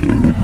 Yeah.